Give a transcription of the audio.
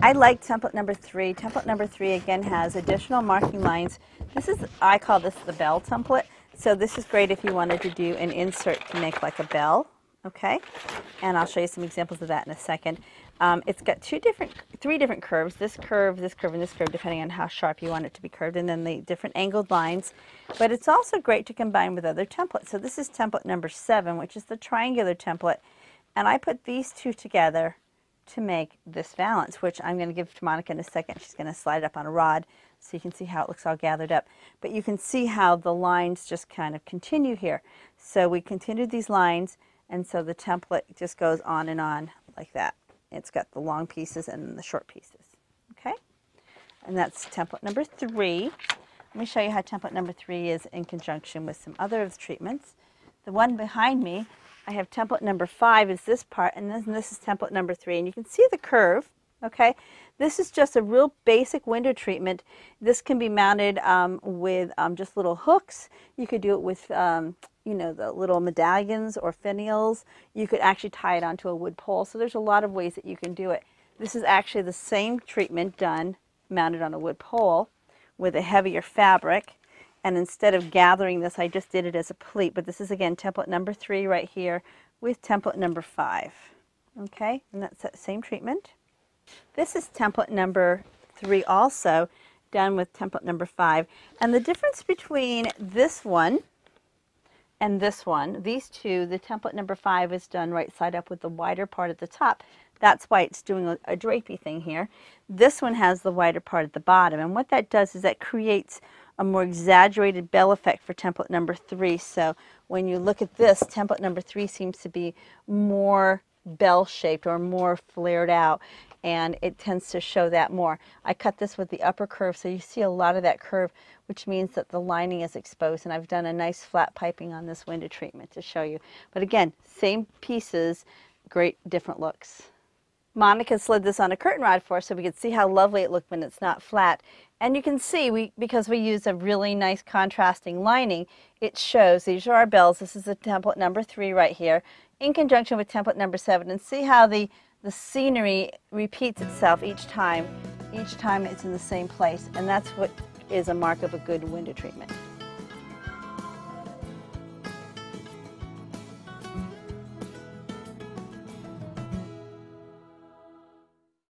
I like template number three. Template number three again has additional marking lines. This is, I call this the bell template. So this is great if you wanted to do an insert to make like a bell, okay? And I'll show you some examples of that in a second. Um, it's got two different, three different curves, this curve, this curve, and this curve, depending on how sharp you want it to be curved, and then the different angled lines. But it's also great to combine with other templates. So this is template number seven, which is the triangular template. And I put these two together to make this valance, which I'm going to give to Monica in a second. She's going to slide it up on a rod so you can see how it looks all gathered up. But you can see how the lines just kind of continue here. So we continued these lines, and so the template just goes on and on like that. It's got the long pieces and the short pieces. Okay? And that's template number three. Let me show you how template number three is in conjunction with some other treatments. The one behind me, I have template number five is this part, and then this is template number three. And you can see the curve, okay? This is just a real basic window treatment. This can be mounted um, with um, just little hooks. You could do it with um, you know, the little medallions or finials. You could actually tie it onto a wood pole. So there's a lot of ways that you can do it. This is actually the same treatment done mounted on a wood pole with a heavier fabric. And instead of gathering this, I just did it as a pleat. But this is, again, template number three right here with template number five. Okay, and that's that same treatment. This is template number three also, done with template number five. And the difference between this one and this one, these two, the template number five is done right side up with the wider part at the top. That's why it's doing a, a drapey thing here. This one has the wider part at the bottom. And what that does is that creates a more exaggerated bell effect for template number three. So when you look at this, template number three seems to be more bell shaped or more flared out and it tends to show that more. I cut this with the upper curve so you see a lot of that curve which means that the lining is exposed and I've done a nice flat piping on this window treatment to show you. But again, same pieces, great different looks. Monica slid this on a curtain rod for us so we could see how lovely it looked when it's not flat. And you can see, we because we use a really nice contrasting lining, it shows, these are our bells, this is the template number three right here, in conjunction with template number seven. And see how the the scenery repeats itself each time. Each time it's in the same place, and that's what is a mark of a good window treatment.